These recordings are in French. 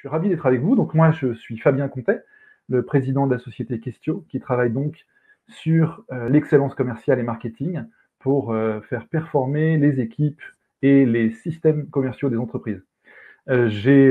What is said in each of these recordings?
suis ravi d'être avec vous. Donc moi, je suis Fabien Comtet, le président de la société Questio, qui travaille donc sur euh, l'excellence commerciale et marketing pour euh, faire performer les équipes et les systèmes commerciaux des entreprises. Euh, j'ai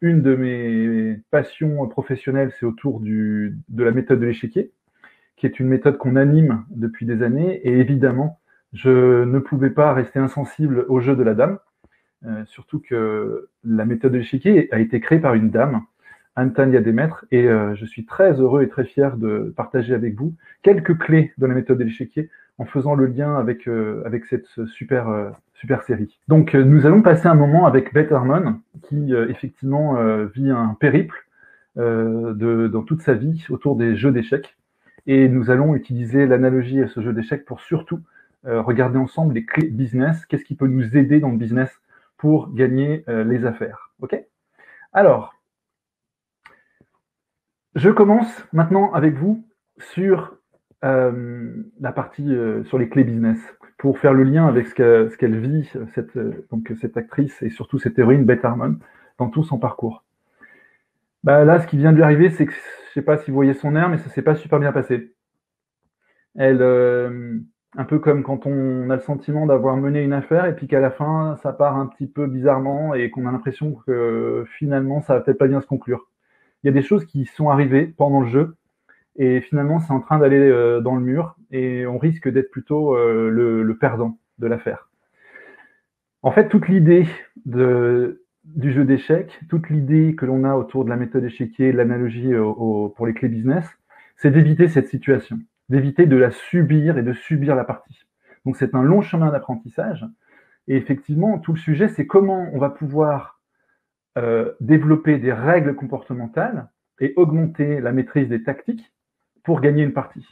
une de mes passions professionnelles, c'est autour de la méthode de l'échiquier, qui est une méthode qu'on anime depuis des années. Et évidemment, je ne pouvais pas rester insensible au jeu de la dame. Euh, surtout que la méthode de l'échiquier a été créée par une dame, Anne-Tania Demettre, et euh, je suis très heureux et très fier de partager avec vous quelques clés de la méthode de l'échiquier en faisant le lien avec, euh, avec cette super, super série. Donc nous allons passer un moment avec Beth Harmon, qui effectivement vit un périple de, dans toute sa vie autour des jeux d'échecs. Et nous allons utiliser l'analogie à ce jeu d'échecs pour surtout regarder ensemble les clés business, qu'est-ce qui peut nous aider dans le business pour gagner euh, les affaires. OK? Alors, je commence maintenant avec vous sur euh, la partie euh, sur les clés business pour faire le lien avec ce qu'elle vit, cette, donc cette actrice et surtout cette héroïne Beth Harmon dans tout son parcours. Bah là, ce qui vient de lui arriver, c'est que je ne sais pas si vous voyez son air, mais ça s'est pas super bien passé. Elle, un peu comme quand on a le sentiment d'avoir mené une affaire et puis qu'à la fin, ça part un petit peu bizarrement et qu'on a l'impression que finalement, ça va peut-être pas bien se conclure. Il y a des choses qui sont arrivées pendant le jeu et finalement, c'est en train d'aller euh, dans le mur et on risque d'être plutôt euh, le, perdant de l'affaire. En fait, toute l'idée du jeu d'échecs, toute l'idée que l'on a autour de la méthode échiquier, l'analogie pour les clés business, c'est d'éviter cette situation d'éviter de la subir et de subir la partie. Donc c'est un long chemin d'apprentissage. Et effectivement, tout le sujet, c'est comment on va pouvoir euh, développer des règles comportementales et augmenter la maîtrise des tactiques pour gagner une partie.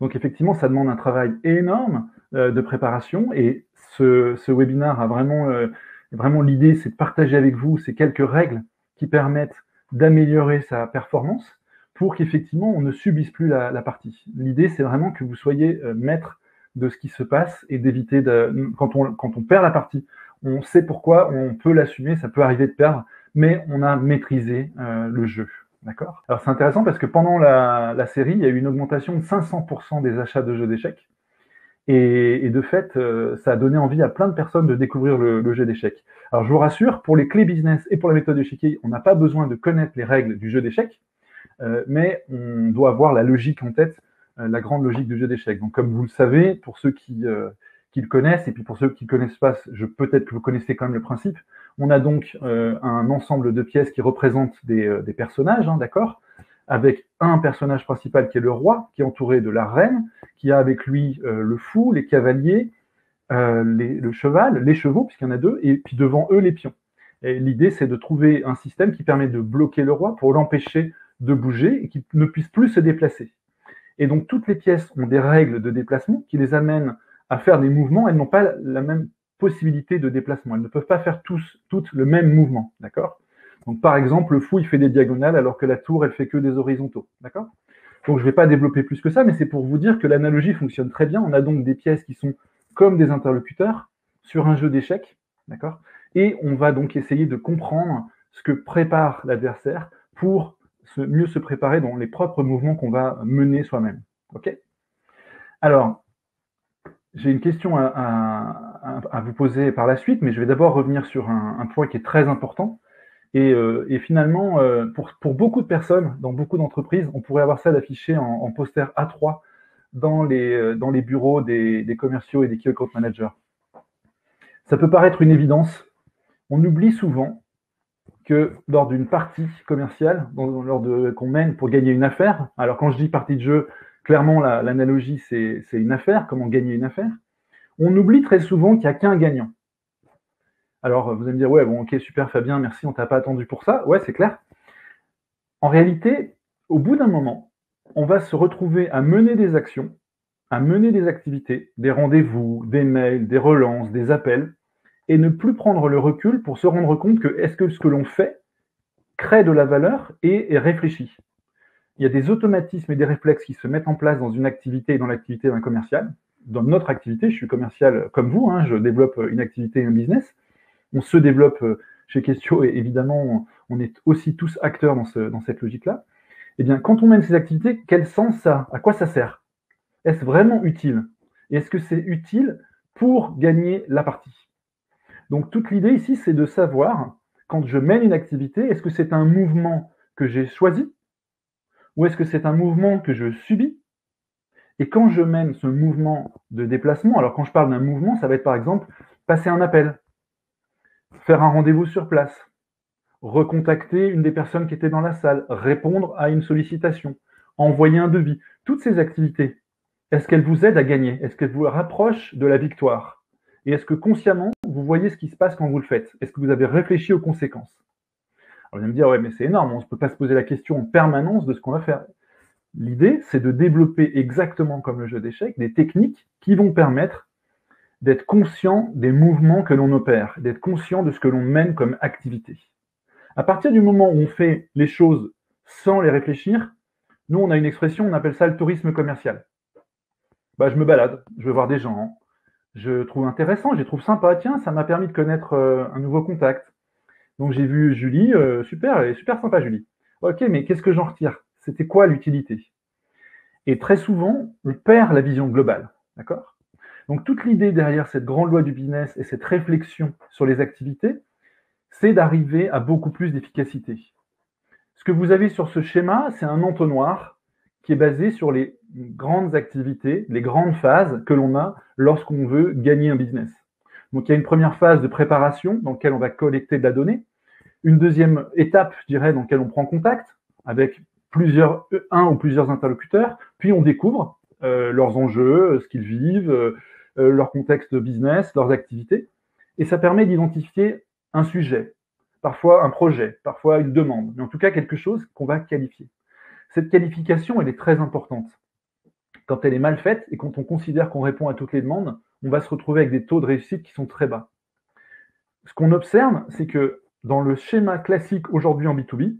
Donc effectivement, ça demande un travail énorme euh, de préparation et ce, ce webinaire a vraiment, euh, vraiment l'idée, c'est de partager avec vous ces quelques règles qui permettent d'améliorer sa performance pour qu'effectivement on ne subisse plus la, partie. L'idée, c'est vraiment que vous soyez euh, maître de ce qui se passe et d'éviter de quand on perd la partie, on sait pourquoi, on peut l'assumer, ça peut arriver de perdre, mais on a maîtrisé euh, le jeu. D'accord? Alors c'est intéressant parce que pendant la, série, il y a eu une augmentation de 500% des achats de jeux d'échecs. Et, de fait, euh, ça a donné envie à plein de personnes de découvrir le, jeu d'échecs. Alors je vous rassure, pour les clés business et pour la méthode d'échiquier, on n'a pas besoin de connaître les règles du jeu d'échecs. Euh, mais on doit avoir la logique en tête, euh, la grande logique du jeu d'échecs. Donc, comme vous le savez, pour ceux qui, euh, le connaissent, et puis pour ceux qui ne connaissent pas, peut-être que vous connaissez quand même le principe. On a donc un ensemble de pièces qui représentent des, personnages, hein, d'accord? Avec un personnage principal qui est le roi, qui est entouré de la reine, qui a avec lui le fou, les cavaliers, le cheval, les chevaux, puisqu'il y en a deux, et puis devant eux les pions. L'idée, c'est de trouver un système qui permet de bloquer le roi pour l'empêcher de bouger et qui ne puissent plus se déplacer. Et donc toutes les pièces ont des règles de déplacement qui les amènent à faire des mouvements. Elles n'ont pas la même possibilité de déplacement. Elles ne peuvent pas faire tous, toutes le même mouvement, d'accord? Par exemple, le fou, il fait des diagonales alors que la tour, elle fait que des horizontaux, d'accord? Donc je ne vais pas développer plus que ça, mais c'est pour vous dire que l'analogie fonctionne très bien. On a donc des pièces qui sont comme des interlocuteurs sur un jeu d'échecs, d'accord? Et on va donc essayer de comprendre ce que prépare l'adversaire pour mieux se préparer dans les propres mouvements qu'on va mener soi-même. OK? Alors, j'ai une question à, vous poser par la suite, mais je vais d'abord revenir sur un, point qui est très important. Et, euh, finalement, euh, pour, beaucoup de personnes, dans beaucoup d'entreprises, on pourrait avoir ça d'affiché en, poster A3 dans les, euh, dans les bureaux des, des commerciaux et des key account managers. Ça peut paraître une évidence. On oublie souvent que lors d'une partie commerciale, qu'on mène pour gagner une affaire. Alors quand je dis partie de jeu, clairement l'analogie c'est une affaire, comment gagner une affaire. On oublie très souvent qu'il n'y a qu'un gagnant. Alors vous allez me dire ouais bon ok super Fabien merci on t'a pas attendu pour ça ouais c'est clair. En réalité au bout d'un moment on va se retrouver à mener des actions, à mener des activités, des rendez-vous, des mails, des relances, des appels et ne plus prendre le recul pour se rendre compte que est-ce que ce que l'on fait crée de la valeur et est réfléchi. Il y a des automatismes et des réflexes qui se mettent en place dans une activité et dans l'activité d'un commercial. Dans notre activité, je suis commercial comme vous, hein, je développe une activité et un business. On se développe chez Questio, et évidemment, on est aussi tous acteurs dans cette logique-là. Eh bien, quand on mène ces activités, quel sens ça À quoi ça sert? Est-ce vraiment utile? Et est-ce que c'est utile pour gagner la partie? Donc, toute l'idée ici, c'est de savoir, quand je mène une activité, est-ce que c'est un mouvement que j'ai choisi Ou est-ce que c'est un mouvement que je subis? Et quand je mène ce mouvement de déplacement, alors quand je parle d'un mouvement, ça va être par exemple passer un appel, faire un rendez-vous sur place, recontacter une des personnes qui étaient dans la salle, répondre à une sollicitation, envoyer un devis. Toutes ces activités, est-ce qu'elles vous aident à gagner? Est-ce qu'elles vous rapprochent de la victoire? Et est-ce que consciemment, vous voyez ce qui se passe quand vous le faites Est-ce que vous avez réfléchi aux conséquences? Alors, vous allez me dire, ouais, mais c'est énorme, on ne peut pas se poser la question en permanence de ce qu'on va faire. L'idée, c'est de développer exactement comme le jeu d'échecs des techniques qui vont permettre d'être conscient des mouvements que l'on opère, d'être conscient de ce que l'on mène comme activité. À partir du moment où on fait les choses sans les réfléchir, nous, on a une expression, on appelle ça le tourisme commercial. Bah, je me balade, je vais voir des gens, je trouve intéressant, je les trouve sympa, tiens, ça m'a permis de connaître euh, un nouveau contact. Donc j'ai vu Julie, euh, super, super sympa Julie. Ok, mais qu'est-ce que j'en retire? C'était quoi l'utilité? Et très souvent, on perd la vision globale, d'accord? Donc toute l'idée derrière cette grande loi du business et cette réflexion sur les activités, c'est d'arriver à beaucoup plus d'efficacité. Ce que vous avez sur ce schéma, c'est un entonnoir qui est basé sur les grandes activités, les grandes phases que l'on a lorsqu'on veut gagner un business. Donc il y a une première phase de préparation dans laquelle on va collecter de la donnée, une deuxième étape, je dans laquelle on prend contact avec plusieurs, un ou plusieurs interlocuteurs, puis on découvre euh, leurs enjeux, ce qu'ils vivent, euh, leur contexte business, leurs activités, et ça permet d'identifier un sujet, parfois un projet, parfois une demande, mais en tout cas quelque chose qu'on va qualifier. Cette qualification, elle est très importante. Quand elle est mal faite et quand on considère qu'on répond à toutes les demandes, on va se retrouver avec des taux de réussite qui sont très bas. Ce qu'on observe, c'est que dans le schéma classique aujourd'hui en B2B,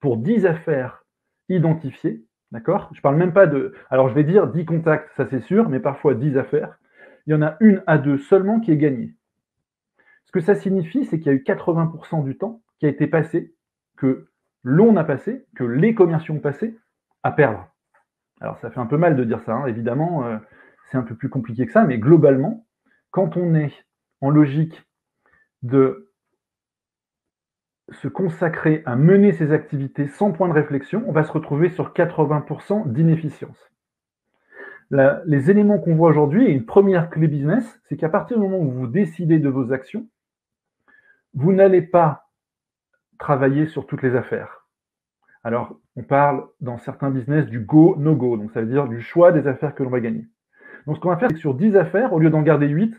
pour 10 affaires identifiées, d'accord Je parle même pas de. Alors je vais dire 10 contacts, ça c'est sûr, mais parfois 10 affaires. Il y en a une à deux seulement qui est gagnée. Ce que ça signifie, c'est qu'il y a eu 80% du temps qui a été passé, que l'on a passé, que les commerciaux ont passé, à perdre. Alors ça fait un peu mal de dire ça, hein. évidemment, euh, c'est un peu plus compliqué que ça, mais globalement, quand on est en logique de se consacrer à mener ses activités sans point de réflexion, on va se retrouver sur 80% d'inefficience. les éléments qu'on voit aujourd'hui, et une première clé business, c'est qu'à partir du moment où vous décidez de vos actions, vous n'allez pas travailler sur toutes les affaires. Alors, on parle dans certains business du go, no go, donc ça veut dire du choix des affaires que l'on va gagner. Donc, ce qu'on va faire, c'est que sur 10 affaires, au lieu d'en garder 8,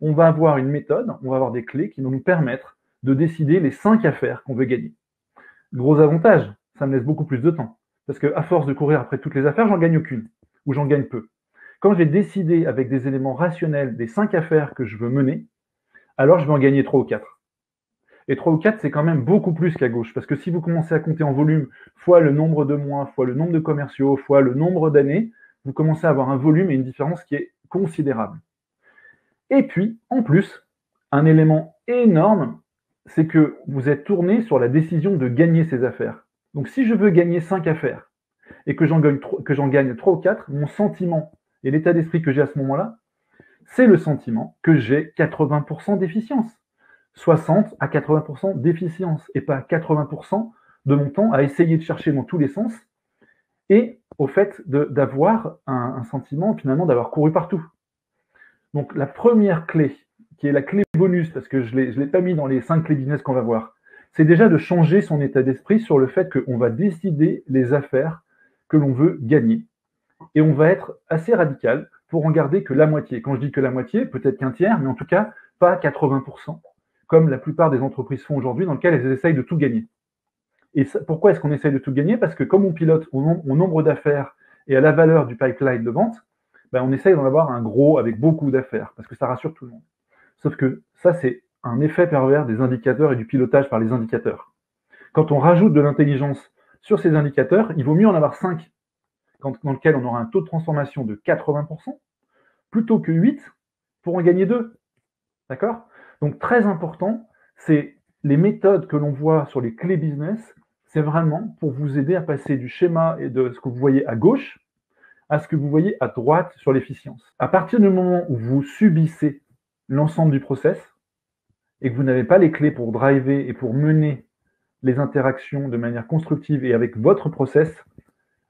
on va avoir une méthode, on va avoir des clés qui vont nous permettre de décider les 5 affaires qu'on veut gagner. Gros avantage, ça me laisse beaucoup plus de temps. Parce que à force de courir après toutes les affaires, j'en gagne aucune, ou j'en gagne peu. Quand j'ai décidé avec des éléments rationnels des 5 affaires que je veux mener, alors je vais en gagner 3 ou 4. Et 3 ou 4, c'est quand même beaucoup plus qu'à gauche. Parce que si vous commencez à compter en volume, fois le nombre de mois, fois le nombre de commerciaux, fois le nombre d'années, vous commencez à avoir un volume et une différence qui est considérable. Et puis, en plus, un élément énorme, c'est que vous êtes tourné sur la décision de gagner ces affaires. Donc si je veux gagner 5 affaires et que j'en gagne, gagne 3 ou 4, mon sentiment et l'état d'esprit que j'ai à ce moment-là, c'est le sentiment que j'ai 80% d'efficience. 60 à 80% d'efficience et pas 80% de mon temps à essayer de chercher dans tous les sens et au fait d'avoir un, sentiment finalement d'avoir couru partout. Donc la première clé, qui est la clé bonus, parce que je ne l'ai pas mis dans les cinq clés business qu'on va voir, c'est déjà de changer son état d'esprit sur le fait qu'on va décider les affaires que l'on veut gagner. Et on va être assez radical pour en garder que la moitié. Quand je dis que la moitié, peut-être qu'un tiers, mais en tout cas pas 80% comme la plupart des entreprises font aujourd'hui, dans lequel elles essayent de tout gagner. Et pourquoi est-ce qu'on essaye de tout gagner? Parce que comme on pilote au, nombre d'affaires et à la valeur du pipeline de vente, ben on essaye d'en avoir un gros avec beaucoup d'affaires, parce que ça rassure tout le monde. Sauf que ça, c'est un effet pervers des indicateurs et du pilotage par les indicateurs. Quand on rajoute de l'intelligence sur ces indicateurs, il vaut mieux en avoir 5, dans lequel on aura un taux de transformation de 80%, plutôt que 8 pour en gagner 2. D'accord? Donc très important, c'est les méthodes que l'on voit sur les clés business, c'est vraiment pour vous aider à passer du schéma et de ce que vous voyez à gauche à ce que vous voyez à droite sur l'efficience. À partir du moment où vous subissez l'ensemble du process et que vous n'avez pas les clés pour driver et pour mener les interactions de manière constructive et avec votre process,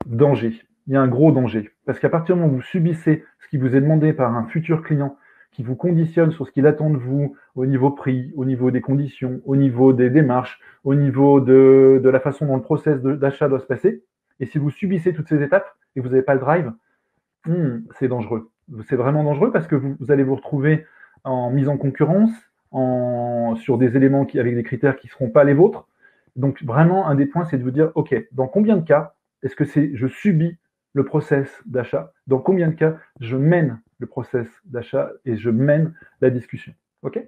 danger. Il y a un gros danger. Parce qu'à partir du moment où vous subissez ce qui vous est demandé par un futur client qui vous conditionne sur ce qu'il attend de vous au niveau prix, au niveau des conditions, au niveau des démarches, au niveau de, la façon dont le process d'achat doit se passer. Et si vous subissez toutes ces étapes et vous n'avez pas le drive, hmm, c'est dangereux. C'est vraiment dangereux parce que vous, allez vous retrouver en mise en concurrence, en, sur des éléments qui, avec des critères qui ne seront pas les vôtres. Donc vraiment, un des points, c'est de vous dire, OK, dans combien de cas est-ce que c'est je subis le process d'achat? Dans combien de cas je mène le process d'achat et je mène la discussion. OK?